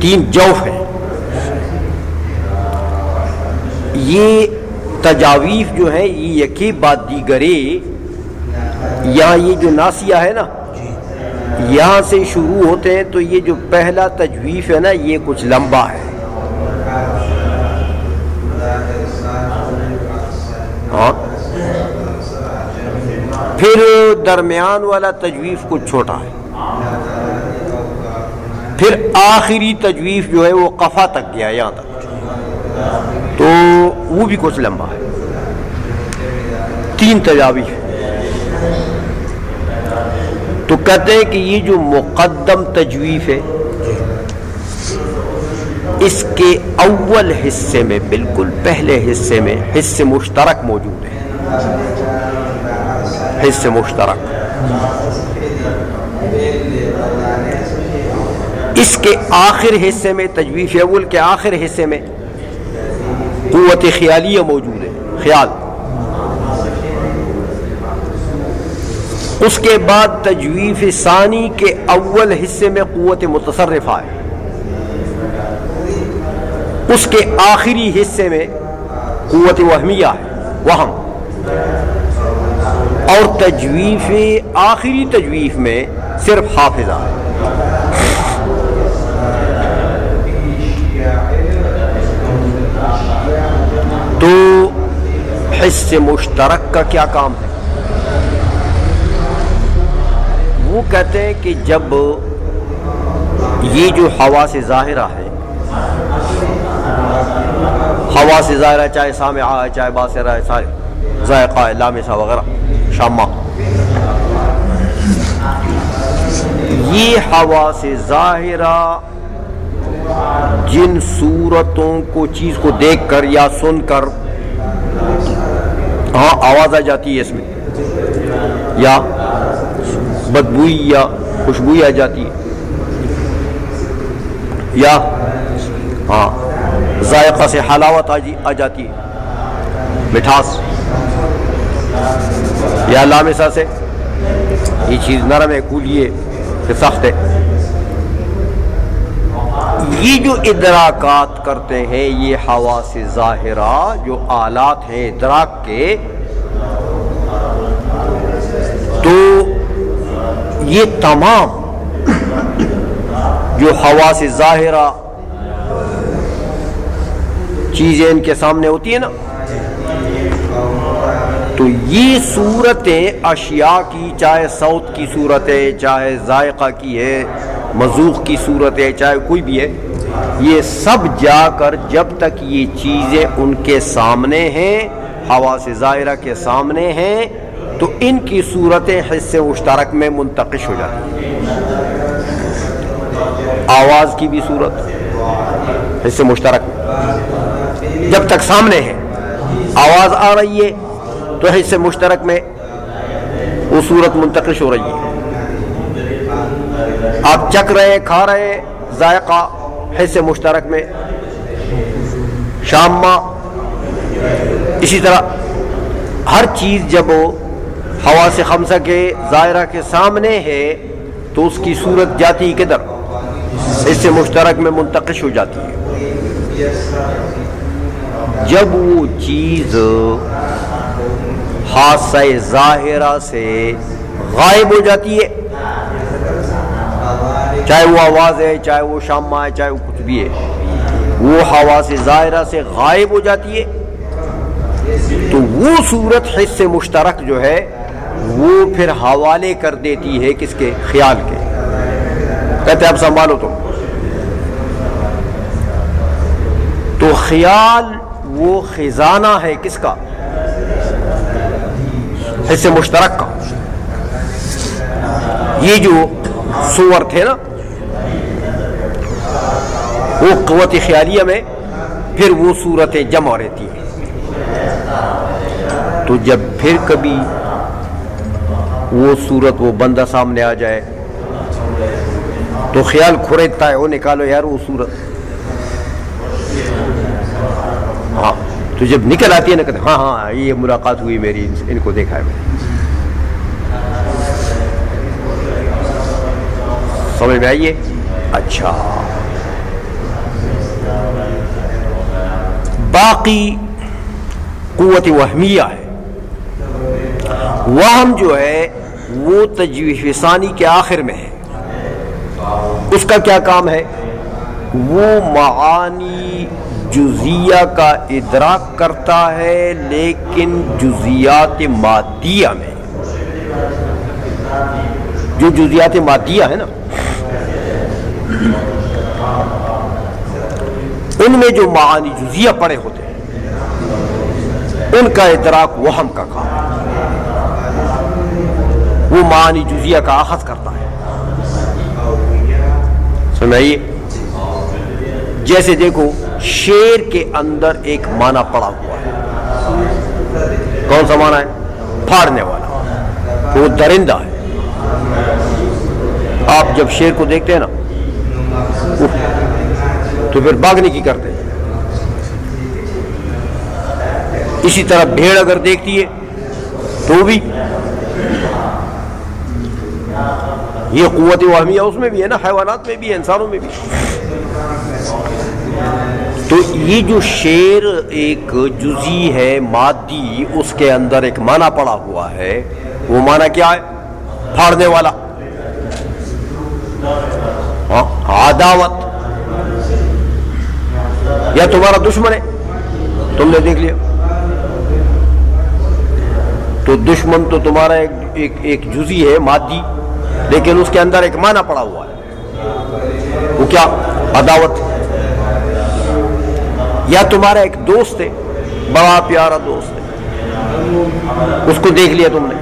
تین جوف ہیں۔ یہ تجاویف جو ہیں، یہ یکی بات دیگرے یہاں یہ جو ناسیہ ہے نا، یہاں سے شروع ہوتے ہیں تو یہ جو پہلا تجویف ہے نا، یہ کچھ لمبا ہے۔ ہاں پھر درمیان والا تجویف کچھ چھوٹا ہے۔ پھر آخری تجویف جو ہے وہ قفا تک گیا، یہاں تک۔ تو وہ بھی کچھ لمبا ہے۔ تین تجاویف تو کہتے ہیں کہ یہ جو مقدم تجویف ہے اس کے اول حصے میں، بالکل پہلے حصے میں حصے مشترک موجود ہے۔ حصے مشترک۔ اس کے آخر حصے میں تجویف اول کے آخر حصے میں قوت خیالیہ موجود ہے، خیال۔ اس کے بعد تجویف ثانی کے اول حصے میں قوت متصرفہ ہے۔ اس کے آخری حصے میں قوت وہمیہ ہے، وہم۔ اور تجویف آخری تجویف میں صرف حافظہ۔ ہے تو حصے مشترک کا کیا کام ہے؟ وہ کہتے ہیں کہ جب یہ جو ہوا سے ظاہرہ ہے ہوا سے ظاہرہ چاہے سامعہ ہے چاہے باصرہ ہے چاہے ذائقہ ہے لامسہ وغیرہ۔ شامہ یہ ہوا سے ظاہرہ جن صورتوں کو، چیز کو دیکھ کر یا سن کر ہاں آواز آ جاتی ہے اس میں۔ یا بدبوئی یا خوشبوئی آ جاتی ہے۔ یا ہاں ذائقہ سے حلاوت جی- آ جاتی ہے۔ مٹھاس۔ یا لامسا سے یہ چیز نرم ہے کولی ہے کہ سخت ہے۔ یہ جو ادراکات کرتے ہیں، یہ ہوا سے ظاہرہ جو آلات ہیں ادراک کے، تو یہ تمام جو ہوا سے ظاہرہ چیزیں ان کے سامنے ہوتی ہیں نا۔ تو یہ صورتیں اشیاء کی، چاہے سوت کی صورت ہے چاہے ذائقہ کی ہے، مذوق کی صورت ہے چاہے کوئی بھی ہے، یہ سب جا کر جب تک یہ چیزیں ان کے سامنے ہیں، ہوا سے ظاہرہ کے سامنے ہیں، تو ان کی صورتیں حصے مشترک میں منتقش ہو جاتی ہیں۔ آواز کی بھی صورت، حصے مشترک میں۔ جب تک سامنے ہے۔ آواز آ رہی ہے تو حصے مشترک میں وہ صورت منتقش ہو رہی ہے۔ آپ چک رہے، کھا رہے، ذائقہ حصے مشترک میں۔ شامہ اسی طرح ہر چیز جب وہ ہوا سے خمسہ کے ظاہرہ کے سامنے ہے تو اس کی صورت جاتی کدھر؟ حصے مشترک میں منتقش ہو جاتی ہے۔ جب وہ چیز حادثہ ظاہرہ سے غائب ہو جاتی ہے، چاہے وہ آواز ہے، چاہے وہ شامہ ہے، چاہے وہ کچھ بھی ہے، وہ ہوا سے ظاہرہ سے غائب ہو جاتی ہے، تو وہ صورت حصے مشترک جو ہے، وہ پھر حوالے کر دیتی ہے کس کے؟ خیال کے۔ کہتے اب سنبھالو تو تو خیال وہ خزانہ ہے کس کا؟ حصے مشترک کا۔ یہ جو سور تھے نا، وہ قوت خیالیہ میں پھر وہ صورتیں جمع رہتی ہیں تو جب پھر کبھی وہ صورت وہ بندہ سامنے آ جائے، تو خیال کھریدتا ہے وہ نکالو یار وہ صورت۔ ہاں۔ تو جب نکل آتی ہے نا کہتے ہاں ہاں یہ ملاقات ہوئی میری، ان کو دیکھا ہے میں۔ سمجھ میں آئیے اچھا۔ باقی قوت وہمیہ ہے۔ وہم جو ہے، وہ تجویف ثانی کے آخر میں ہے۔ اس کا کیا کام ہے؟ وہ معانی جزیہ کا ادراک کرتا ہے، لیکن جزیات مادیہ میں۔ جو جزیات مادیہ ہے نا، ان میں جو معانی جزیہ پڑے ہوتے ہیں، ان کا ادراک وہم کا کام۔ وہ معانی جزیہ کا آخذ کرتا ہے۔ سنائیے۔ جیسے دیکھو شیر کے اندر ایک معنی پڑا ہوا ہے۔ کون سا معنی ہے؟ پھاڑنے والا۔ وہ درندہ ہے۔ آپ جب شیر کو دیکھتے ہیں نا تو پھر باغنے کی کرتے اسی طرح بھیڑ اگر دیکھتی ہے، تو بھی۔ یہ قوت وہمیہ اس میں بھی ہے نا، حیوانات میں بھی ہے، انسانوں میں بھی۔ تو یہ جو شیر ایک جزی ہے مادی اس کے اندر ایک معنی پڑا ہوا ہے۔ وہ معنی کیا ہے؟ پھاڑنے والا۔ ہاں، عداوت۔ یا تمہارا دشمن ہے؟ تم نے دیکھ لیا۔ تو دشمن تو تمہارا ایک ایک, ایک جزی ہے مادی لیکن اس کے اندر ایک معنی پڑا ہوا ہے۔ وہ کیا؟ عداوت۔ یا تمہارا ایک دوست ہے، بڑا پیارا دوست ہے۔ اس کو دیکھ لیا تم نے۔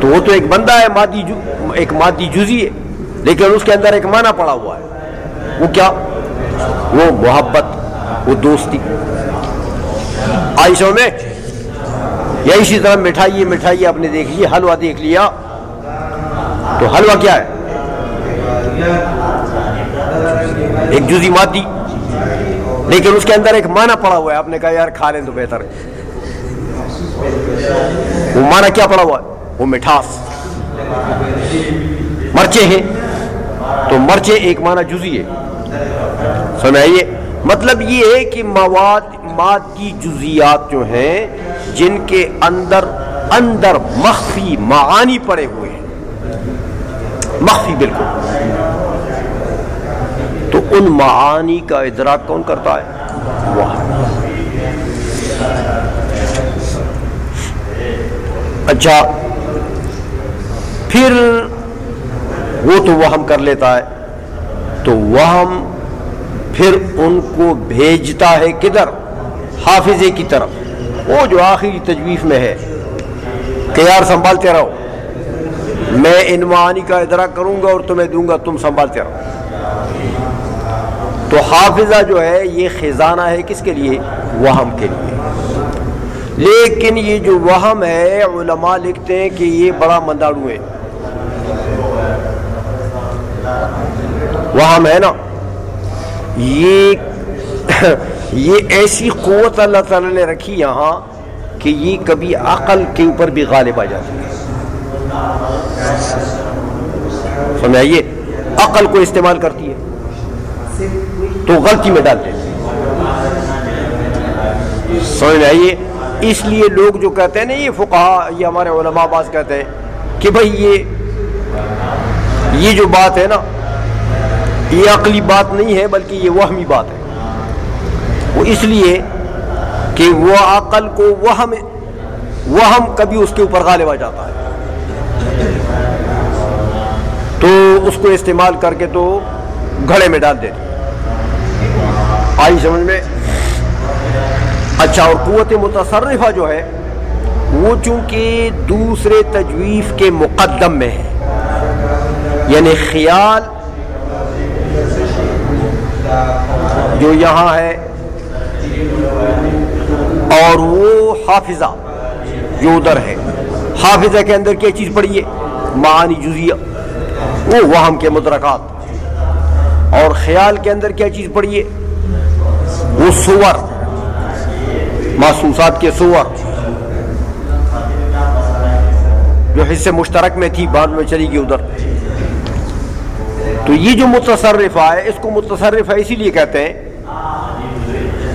تو وہ تو ایک بندہ ہے، مادی جو، ایک مادی جزی ہے، لیکن اس کے اندر ایک معنی پڑا ہوا ہے۔ وہ کیا؟ وہ محبت، وہ دوستی۔ آئیشوں میں، یا اسی طرح مٹھائی مٹھائی آپ نے دیکھ لی، حلوہ دیکھ لیا۔ تو حلوہ کیا ہے؟ ایک جزی مادی۔ لیکن اس کے اندر ایک معنی پڑا ہوا ہے۔ آپ نے کہا، یار، کھا لیں تو بہتر ہے۔ وہ معنی کیا پڑا ہوا ہے؟ وہ مٹھاس۔ مرچے ہیں۔ تو مرچے ایک معنی جزی ہے۔ سمجھائیے۔ مطلب یہ ہے کہ مواد، مادی جزیات جو ہیں، جن کے اندر اندر مخفی معانی پڑے ہوئے ہیں۔ مخفی، بالکل۔ ان معانی کا ادراک کون کرتا ہے؟ وہ اچھا پھر وہ تو وہ کر لیتا ہے۔ تو وہ پھر ان کو بھیجتا ہے کدھر؟ حافظے کی طرف۔ وہ جو آخری تجویز میں ہے۔ کہ یار سنبھالتے رہو۔ میں ان معانی کا ادراک کروں گا اور تمہیں دوں گا، تم سنبھالتے رہو۔ تو حافظہ جو ہے، یہ خزانہ ہے کس کے لیے؟ وہم کے لیے۔ لیکن یہ جو وہم ہے، علماء لکھتے ہیں کہ یہ بڑا منداڑو ہے۔ وہم ہے نا؟ یہ یہ ایسی قوت اللہ تعالی نے رکھی یہاں کہ یہ کبھی عقل کے اوپر بھی غالب آ جاتی ہے۔ سمجھائیے؟ عقل کو استعمال کرتی ہے۔ تو غلطی میں ڈالتے سمجھ آئیے اس لیے لوگ جو کہتے ہیں نا، یہ فقہ یہ ہمارے علماء باز کہتے ہیں کہ بھائی یہ یہ جو بات ہے نا، یہ عقلی بات نہیں ہے، بلکہ یہ وہمی بات ہے۔ وہ اس لیے کہ وہ عقل کو وہم وہم کبھی اس کے اوپر غالب آ جاتا ہے۔ تو اس کو استعمال کر کے تو گھڑے میں ڈال دیتے آئی سمجھ میں؟ اچھا اور قوت متصرفہ جو ہے، وہ چونکہ دوسرے تجویف کے مقدم میں ہے یعنی خیال جو یہاں ہے، اور وہ حافظہ جو ادھر ہے۔ حافظہ کے اندر کیا چیز پڑی ہے؟ معانی جزیہ وہ وہم کے مدرکات۔ اور خیال کے اندر کیا چیز پڑی ہے؟ وہ سور، محسوسات کے سور۔ جو حصے مشترک میں تھی، بعد میں چلی گئی ادھر۔ تو یہ جو متصرفہ ہے اس کو متصرفہ اسی لیے کہتے ہیں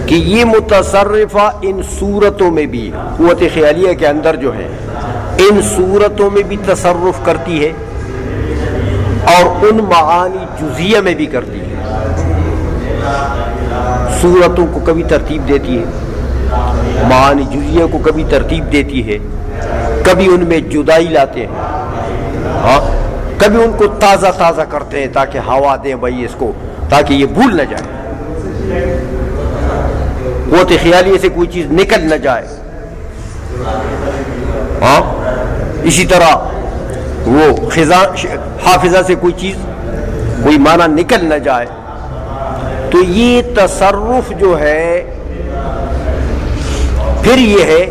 کہ یہ متصرفہ ان صورتوں میں بھی۔ قوت خیالیہ کے اندر جو ہے، ان صورتوں میں بھی تصرف کرتی ہے اور ان معانی جزیہ میں بھی کرتی ہے۔ صورتوں کو کبھی ترتیب دیتی ہے۔ معانی جزیہ کو کبھی ترتیب دیتی ہے۔ کبھی ان میں جدائی لاتے ہیں۔ ہاں کبھی ان کو تازہ تازہ کرتے ہیں تاکہ ہوا دیں بھائی اس کو، تاکہ یہ بھول نہ جائے۔ قوت خیالی سے کوئی چیز نکل نہ جائے۔ ہاں اسی طرح وہ خزاں، حافظہ سے کوئی چیز، کوئی معنی نکل نہ جائے۔ تو یہ تصرف جو ہے، پھر یہ ہے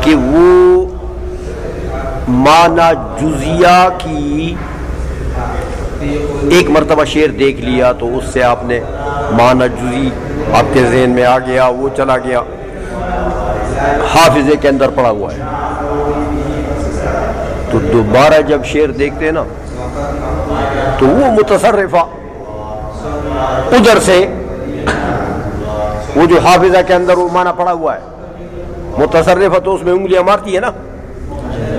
کہ وہ مانا جزیہ کی ایک مرتبہ شیر دیکھ لیا تو اس سے آپ نے مانا جزی آپ کے ذہن میں آ گیا، وہ چلا گیا۔ حافظے کے اندر پڑا ہوا ہے۔ تو دوبارہ جب شیر دیکھتے نا، تو وہ متصرفہ۔ ادھر سے وہ جو حافظہ کے اندر وہ معنی پڑا ہوا ہے۔ متصرفہ تو اس میں انگلیاں مارتی ہے نا۔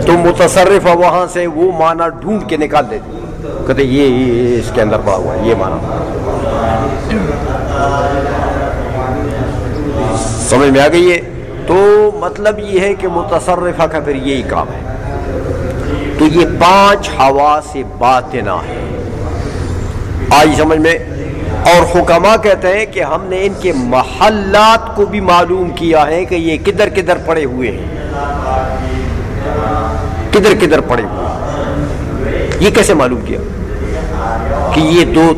تو متصرفہ وہاں سے وہ معنی ڈھونڈ کے نکال دیتی کہتے یہ یہ اس کے اندر پڑا ہوا ہے، یہ معنی۔ سمجھ میں آ گئی ہے تو مطلب یہ ہے کہ متصرفہ کا پھر یہی کام ہے۔ تو یہ پانچ ہوا سے باطنہ ہے۔ آئی سمجھ میں اور حکما کہتے ہیں کہ ہم نے ان کے محلات کو بھی معلوم کیا ہے کہ یہ کدھر کدھر پڑے ہوئے ہیں۔ کدھر کدھر پڑے ہوئے ہیں۔ یہ کیسے معلوم کیا؟ کہ یہ دو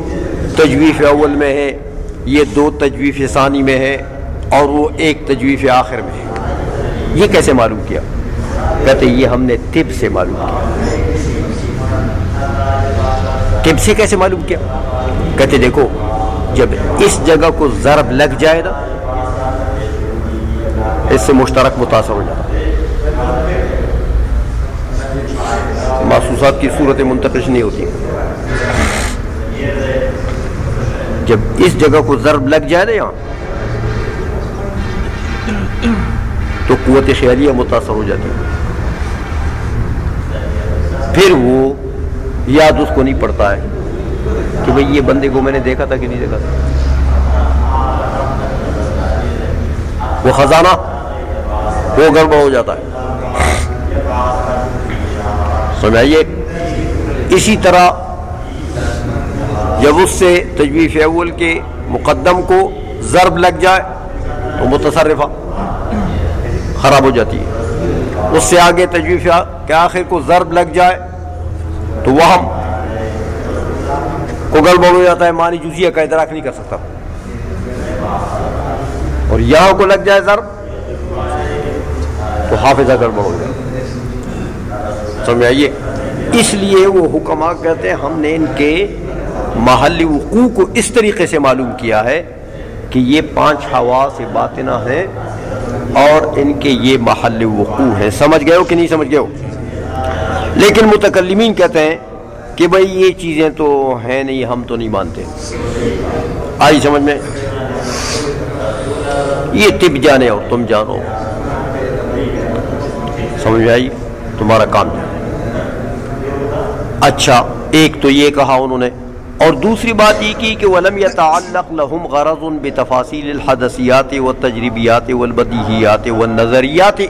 تجویف اول میں ہے، یہ دو تجویف ثانی میں ہے اور وہ ایک تجویف آخر میں ہے۔ یہ کیسے معلوم کیا؟ کہتے یہ ہم نے طب سے معلوم کیا۔ طب سے کیسے معلوم کیا؟ کہتے دیکھو جب اس جگہ کو ضرب لگ جائے نا، اس سے مشترک متاثر ہو جاتا محسوسات کی صورت منتقش نہیں ہوتی۔ جب اس جگہ کو ضرب لگ جائے نا یہاں، تو قوت خیالیہ متاثر ہو جاتی۔ ہے پھر وہ یاد اس کو نہیں پڑتا ہے۔ کہ بھئی یہ بندے کو میں نے دیکھا تھا کہ نہیں دیکھا تھا؟ وہ خزانہ، وہ گڑبڑ ہو جاتا ہے۔ سمجھائیے؟ اسی طرح جب اس سے تجویف اول کے مقدم کو ضرب لگ جائے تو متصرفہ خراب ہو جاتی ہے۔ اس سے آگے تجویف کے آخر کو ضرب لگ جائے تو وہ ہم کو ہو جاتا ہے، مانی جزیہ کا ادراک نہیں کر سکتا۔ اور یہاں کو لگ جائے ضرب، تو حافظہ گڑبڑ ہو جائے۔ سمجھ آئیے اس لیے وہ حکمہ کہتے ہیں، ہم نے ان کے محلی وقوع کو اس طریقے سے معلوم کیا ہے کہ یہ پانچ ہوا سے باطنہ ہیں اور ان کے یہ محل وقوع ہیں۔ سمجھ گئے ہو کہ نہیں سمجھ گئے ہو؟ لیکن متکلمین کہتے ہیں کہ بھئی یہ چیزیں تو ہیں نہیں، ہم تو نہیں مانتے۔ آئی سمجھ میں؟ یہ طب جانے اور تم جانو۔ سمجھ میں آئی؟ تمہارا کام۔ جانے اچھا ایک تو یہ کہا انہوں نے۔ اور دوسری بات یہ کی کہ ولم يتعلق لهم غرض بتفاصيل الحدثيات والتجربيات والبديهيات والنظريات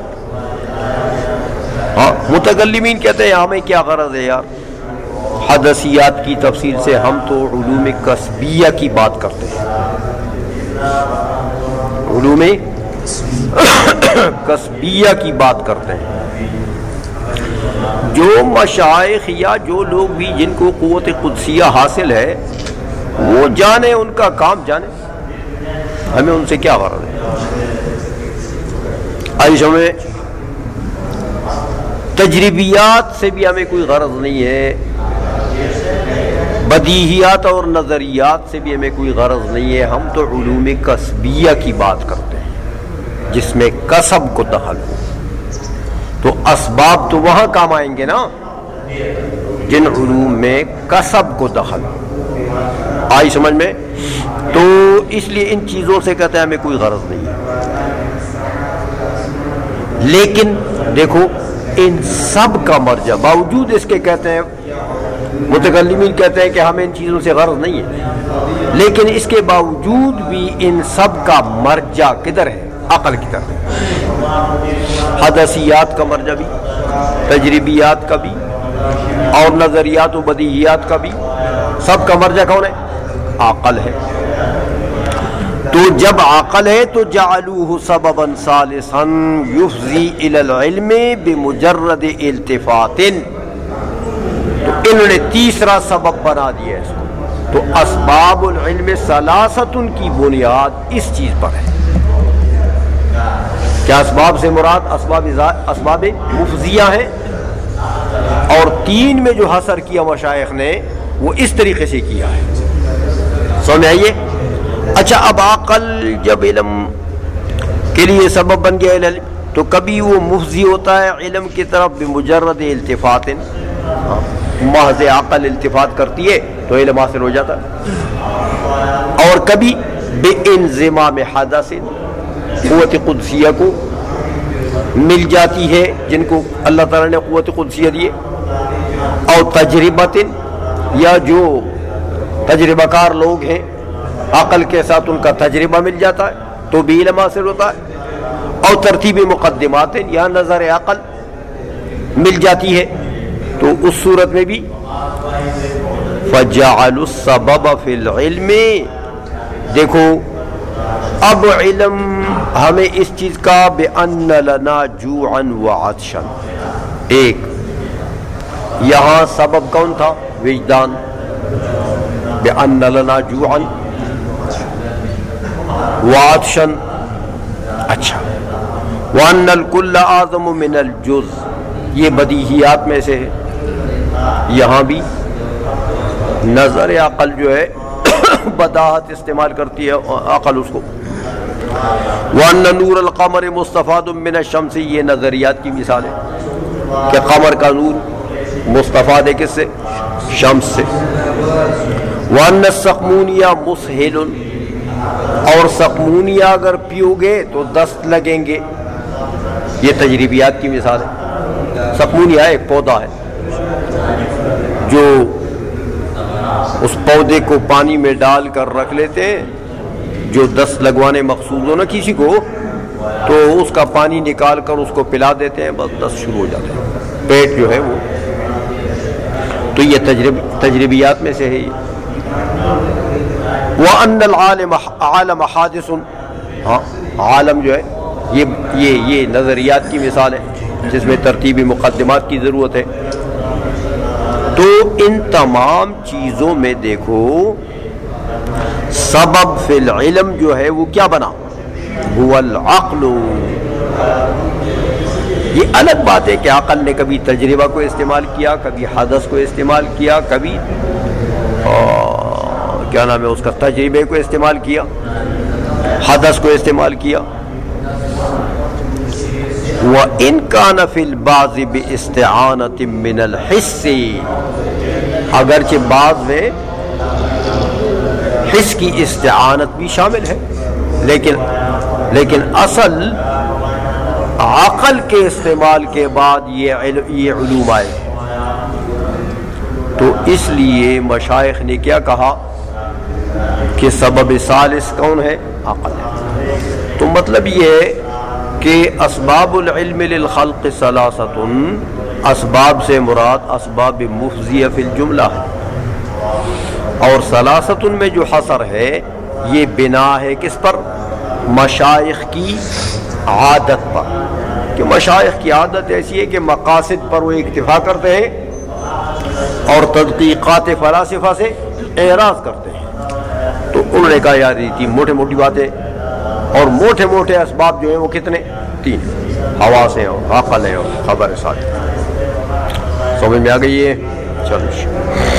ہاں متکلمین کہتے ہیں، ہمیں کیا غرض ہے یار؟ حدثیات کی تفصیل سے ہم تو علوم قصبیہ کی بات کرتے ہیں۔ علوم قصبیہ کی بات کرتے ہیں۔ جو مشائخ یا جو لوگ بھی جن کو قوت قدسیہ حاصل ہے، وہ جانے ان کا کام جانے۔ ہمیں ان سے کیا غرض ہے؟ آئیش ہمیں تجربیات سے بھی ہمیں کوئی غرض نہیں ہے۔ بدیہیات اور نظریات سے بھی ہمیں کوئی غرض نہیں ہے۔ ہم تو علوم قصبیہ کی بات کرتے ہیں، جس میں کسب کو دخل ہو۔ تو اسباب تو وہاں کام آئیں گے نا، جن علوم میں کسب کو دخل۔ آئی سمجھ میں؟ تو اس لیے ان چیزوں سے کہتے ہیں ہمیں کوئی غرض نہیں ہے۔ لیکن دیکھو، ان سب کا مرجع باوجود اس کے کہتے ہیں متکلمین کہتے ہیں کہ ہمیں ان چیزوں سے غرض نہیں ہے۔ لیکن اس کے باوجود بھی ان سب کا مرجع کدھر ہے؟ عقل کی طرف۔ حدثیات کا مرجع بھی، تجربیات کا بھی، اور نظریات و بدیہیات کا بھی۔ سب کا مرجع کون ہے؟ عقل ہے۔ تو جب عقل ہے تو جعلوہ سببا ثالثا یفضی الى العلم بمجرد التفات۔ انہوں نے تیسرا سبب بنا دیا اس کو۔ تو اسباب العلم سلاست کی بنیاد اس چیز پر ہے۔ کیا اسباب سے مراد اسباب اسباب مفضیہ ہیں؟ اور تین میں جو حسر کیا مشائخ نے، وہ اس طریقے سے کیا ہے۔ سمجھ آئیے اچھا اب عقل جب علم کے لیے سبب بن گیا علم، تو کبھی وہ مفضی ہوتا ہے علم کی طرف بمجرد التفات ہاں۔ محض عقل التفات کرتی ہے تو علم حاصل ہو جاتا اور کبھی بے انضمام حدث قوت قدسیہ کو مل جاتی ہے، جن کو اللہ تعالیٰ نے قوت قدسیہ دیے۔ اور تجربت یا جو تجربہ کار لوگ ہیں، عقل کے ساتھ ان کا تجربہ مل جاتا ہے، تو بھی علم حاصل ہوتا ہے۔ اور ترتیب مقدمات یا نظر عقل مل جاتی ہے۔ تو اس صورت میں بھی فجعل السبب فی العلم۔ دیکھو، اب علم ہمیں اس چیز کا بے ان لنا جوعا و عطشا ایک، یہاں سبب کون تھا؟ وجدان۔ بے ان لنا جوعا و عطشا اچھا۔ وان الکل اعظم من الجز یہ بدیہیات میں سے ہے۔ یہاں بھی نظر عقل جو ہے بداحت استعمال کرتی ہے عقل اس کو۔ وان نور القمر مستفاد من الشمس، یہ نظریات کی مثال ہے کہ قمر کا نور مستفاد ہے کس سے؟ شمس سے۔ وان السقمونیا مسہل اور سقمونیا اگر پیو گے تو دست لگیں گے۔ یہ تجربیات کی مثال ہے۔ سقمونیا ایک پودا ہے۔ جو اس پودے کو پانی میں ڈال کر رکھ لیتے ہیں جو دست لگوانے مقصود ہو نا کسی کو، تو اس کا پانی نکال کر اس کو پلا دیتے ہیں، بس دست شروع ہو جاتے ہیں۔ پیٹ جو ہے وہ۔ تو یہ تجرب، تجربیات میں سے ہے یہ۔ وہ ان العالم عالم حادث۔ ہاں عالم جو ہے، یہ یہ یہ نظریات کی مثال ہے، جس میں ترتیبی مقدمات کی ضرورت ہے۔ تو ان تمام چیزوں میں دیکھو، سبب فی العلم جو ہے وہ کیا بنا؟ هو العقل۔ یہ الگ بات ہے کہ عقل نے کبھی تجربہ کو استعمال کیا، کبھی حدث کو استعمال کیا، کبھی کیا نام ہے اس کا تجربے کو استعمال کیا، حدث کو استعمال کیا۔ وہ ان کا نفل باز استعانت من الحص اگرچہ بعض میں حص کی استعانت بھی شامل ہے، لیکن لیکن اصل عقل کے استعمال کے بعد یہ یہ علوم آئے۔ تو اس لیے مشائخ نے کیا کہا کہ سبب ثالث کون ہے؟ عقل ہے۔ تو مطلب یہ ہے کہ اسباب العلم للخلق ثلاثت اسباب سے مراد اسباب مفضیہ فی الجملہ ہے۔ اور سلاست میں جو حصر ہے، یہ بنا ہے کس پر؟ مشائخ کی عادت پر۔ کہ مشائخ کی عادت ایسی ہے کہ مقاصد پر وہ اکتفا کرتے ہیں اور تدقیقات فلاسفہ سے اعراض کرتے ہیں۔ تو انہوں نے کہا یار یہ موٹے موٹی باتیں اور موٹے موٹے اسباب جو ہیں وہ کتنے؟ تین۔ ہوا سے ہو عقل ہے اور خبر ہے ساتھ۔ سمجھ میں آ گئی ہے چلو